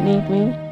need me.